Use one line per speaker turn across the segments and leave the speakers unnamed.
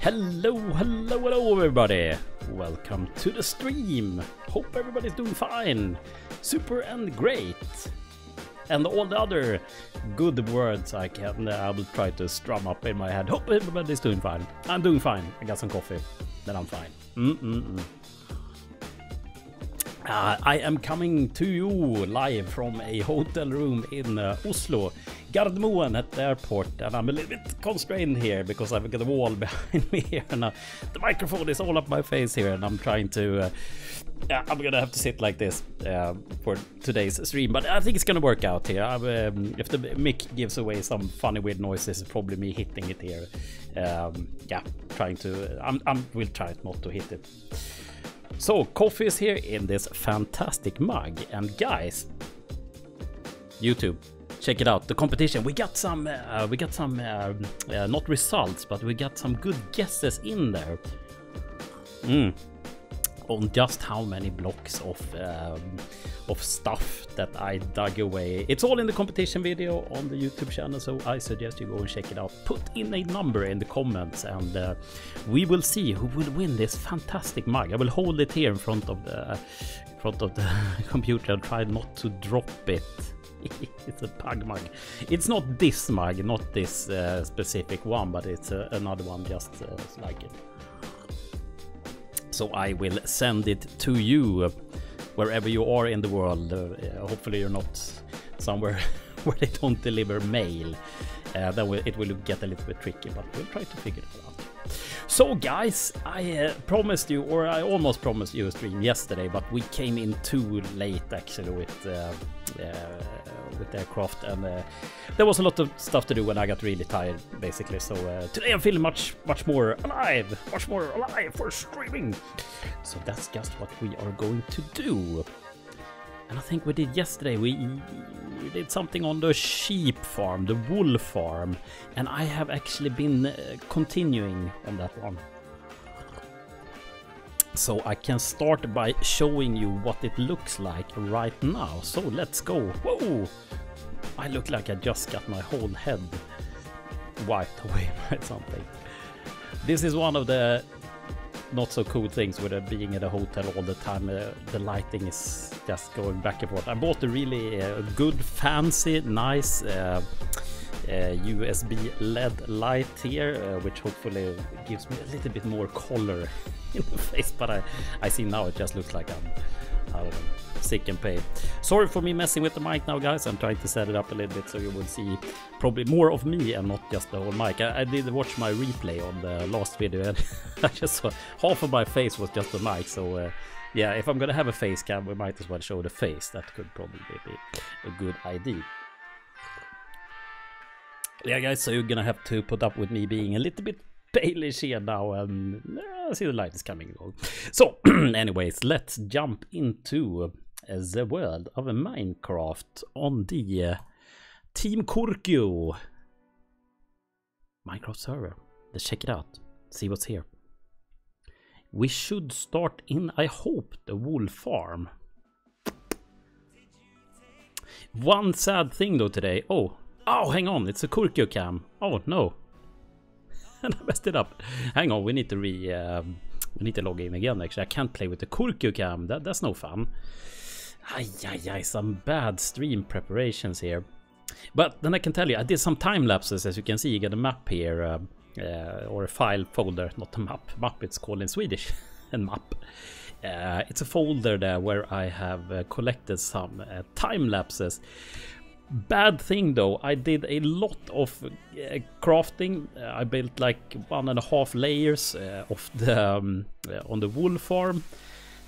Hello, hello, hello everybody! welcome to the stream. Hope everybody's doing fine, super and great. And all the other good words I can, I will try to strum up in my head. Hope everybody's doing fine. I'm doing fine. I got some coffee, then I'm fine. Mm-mm-mm. Uh, I am coming to you live from a hotel room in uh, Oslo, Gardermoen at the airport, and I'm a little bit constrained here because I've got a wall behind me here, and uh, the microphone is all up my face here, and I'm trying to. Uh, I'm gonna have to sit like this uh, for today's stream, but I think it's gonna work out here. Um, if the mic gives away some funny weird noises, it's probably me hitting it here. Um, yeah, trying to. I'm. I'm. Will try not to hit it. So, coffee is here in this fantastic mug. And guys, YouTube, check it out. The competition. We got some, uh, we got some, uh, uh, not results, but we got some good guesses in there. Mm on just how many blocks of um, of stuff that I dug away. It's all in the competition video on the YouTube channel, so I suggest you go and check it out. Put in a number in the comments, and uh, we will see who will win this fantastic mug. I will hold it here in front of the in front of the computer and try not to drop it. it's a pug mug. It's not this mug, not this uh, specific one, but it's uh, another one just uh, like it. So I will send it to you wherever you are in the world. Uh, hopefully you're not somewhere where they don't deliver mail. Uh, then it will get a little bit tricky, but we'll try to figure it out. So guys, I uh, promised you, or I almost promised you a stream yesterday, but we came in too late actually with uh, uh, with aircraft, and uh, there was a lot of stuff to do, and I got really tired basically. So uh, today I'm feeling much much more alive, much more alive for streaming. So that's just what we are going to do. And I think we did yesterday, we, we did something on the sheep farm, the wool farm. And I have actually been uh, continuing on that one. So I can start by showing you what it looks like right now. So let's go. Whoa! I look like I just got my whole head wiped away by something. This is one of the not so cool things with uh, being at a hotel all the time. Uh, the lighting is just going back and forth. I bought a really uh, good, fancy, nice USB uh, LED light here, uh, which hopefully gives me a little bit more color in the face. But I, I see now it just looks like I'm, I don't sick and pain. Sorry for me messing with the mic now, guys. I'm trying to set it up a little bit so you will see probably more of me and not just the whole mic. I, I did watch my replay on the last video and I just saw half of my face was just the mic. So uh, yeah, if I'm gonna have a face cam, we might as well show the face. That could probably be a good idea. Yeah, guys, so you're gonna have to put up with me being a little bit palish here now and uh, see the light is coming along. So, anyways, let's jump into the world of Minecraft on the uh, Team Kurkkio Minecraft server. Let's check it out, see what's here. We should start in, I hope, the wool farm. One sad thing though today. Oh, oh, hang on, it's a Kurkkio cam. Oh no, and I messed it up. Hang on, we need to re, um, we need to log in again. Actually, I can't play with the Kurkkio cam. That, that's no fun. Ay, ay, ay, some bad stream preparations here. But then I can tell you, I did some time lapses. As you can see, you get a map here, uh, uh, or a file folder, not a map. Map it's called in Swedish, and map. Uh, it's a folder there where I have uh, collected some uh, time lapses. Bad thing though, I did a lot of uh, crafting. I built like one and a half layers of the um, on the wool farm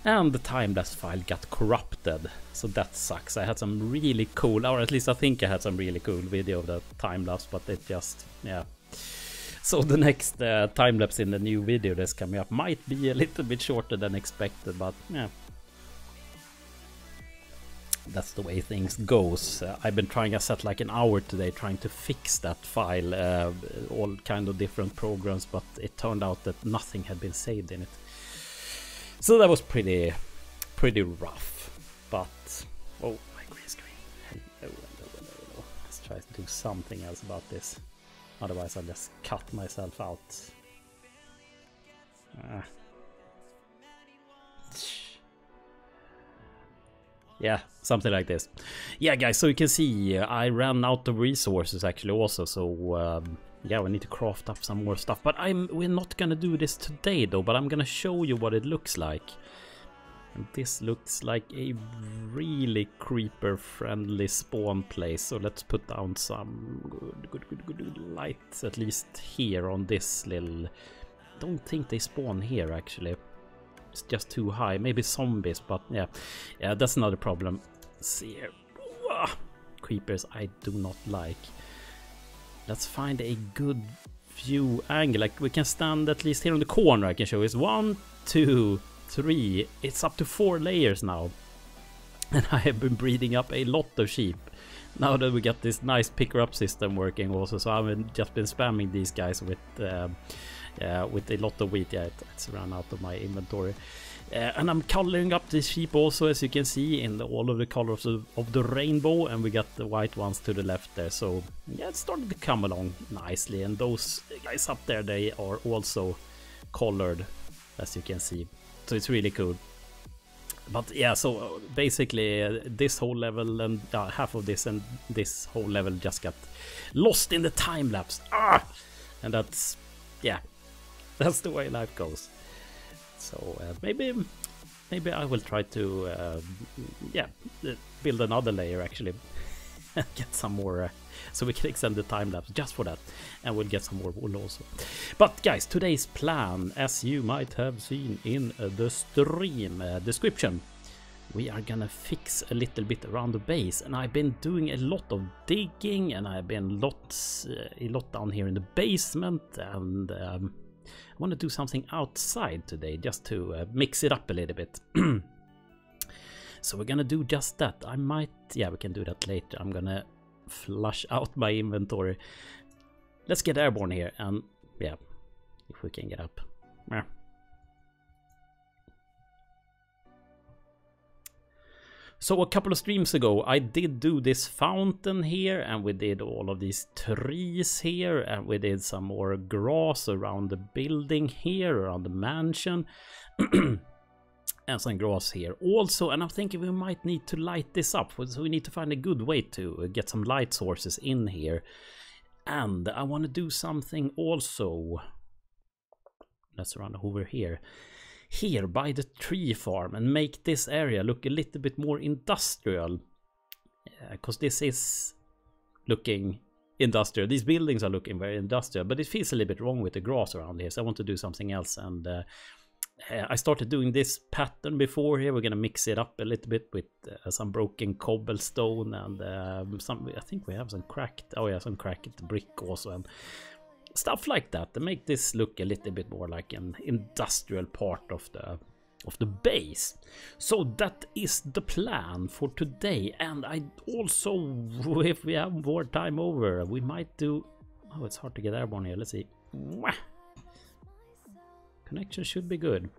and the time-lapse file got corrupted. So that sucks. I had some really cool, or at least I think I had some really cool video of the time-lapse, but it just, yeah. So the next uh, time-lapse in the new video that's coming up might be a little bit shorter than expected, but yeah. That's the way things goes. Uh, I've been trying, I set like an hour today trying to fix that file, uh, all kind of different programs, but it turned out that nothing had been saved in it. So that was pretty, pretty rough. But, oh, my green screen. Hello, hello, hello, hello. Let's try to do something else about this. Otherwise I'll just cut myself out. Ah. Yeah, something like this. Yeah, guys, so you can see uh, I ran out of resources actually also, so um, yeah, we need to craft up some more stuff. But I'm we're not gonna do this today though, but I'm gonna show you what it looks like. And this looks like a really creeper-friendly spawn place. So let's put down some good, good, good, good, good lights at least here on this little... Don't think they spawn here actually. It's just too high. Maybe zombies, but yeah, yeah, that's another problem. Let's see here. Creepers I do not like. Let's find a good view angle. Like we can stand at least here on the corner. I can show you. One, two, three. It's up to four layers now. And I have been breeding up a lot of sheep. Now that we got this nice picker up system working also. So I've just been spamming these guys with um, uh, with a lot of wheat. Yeah, it, it's run out of my inventory. Uh, and I'm coloring up these sheep also, as you can see, in the, all of the colors of, of, the rainbow. And we got the white ones to the left there. So yeah, it's starting to come along nicely. And those guys up there, they are also colored, as you can see. So it's really cool. But yeah, so basically uh, this whole level and uh, half of this and this whole level just got lost in the time lapse. Ah! And that's, yeah, that's the way life goes. So uh, maybe maybe I will try to uh, yeah build another layer actually get some more uh, so we can extend the time lapse just for that and we'll get some more wool also but guys today's plan as you might have seen in uh, the stream uh, description we are gonna fix a little bit around the base and I've been doing a lot of digging and I've been lots uh, a lot down here in the basement and um, I want to do something outside today just to uh, mix it up a little bit. so we're gonna do just that. I might, yeah, we can do that later. I'm gonna flush out my inventory. Let's get airborne here and yeah, if we can get up. Yeah. So a couple of streams ago, I did do this fountain here and we did all of these trees here and we did some more grass around the building here, around the mansion. and some grass here also and i'm thinking we might need to light this up so we need to find a good way to get some light sources in here and i want to do something also let's run over here here by the tree farm and make this area look a little bit more industrial. Because uh, this is looking industrial. These buildings are looking very industrial, but it feels a little bit wrong with the grass around here. So I want to do something else. And uh I started doing this pattern before here. We're going to mix it up a little bit with uh, some broken cobblestone and um, some, I think we have some cracked, oh yeah, some cracked brick also. And stuff like that to make this look a little bit more like an industrial part of the of the base. So that is the plan for today. And I also, if we have more time over, we might do... Oh, it's hard to get airborne here. Let's see. Connection should be good.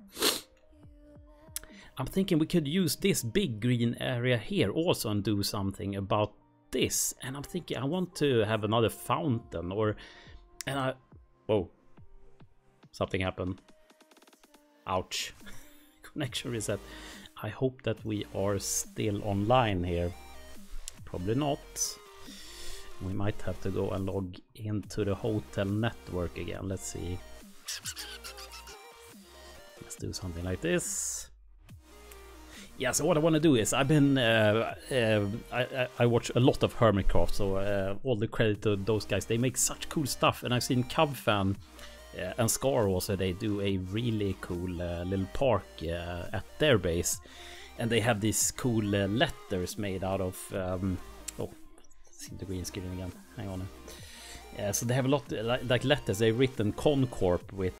I'm thinking we could use this big green area here also and do something about this. And I'm thinking I want to have another fountain or and I... Whoa. Something happened. Ouch. Connection reset. I hope that we are still online here. Probably not. We might have to go and log into the hotel network again. Let's see. Let's do something like this yeah, so what I want to do is I've been uh, uh, I, I watch a lot of Hermitcraft, so uh, all the credit to those guys. They make such cool stuff, and I've seen Cubfan uh, and Scar also. They do a really cool uh, little park uh, at their base, and they have these cool letters made out of. Um, oh, see the green screen again. Hang on. Yeah, so they have a lot like letters. They've written Concorp with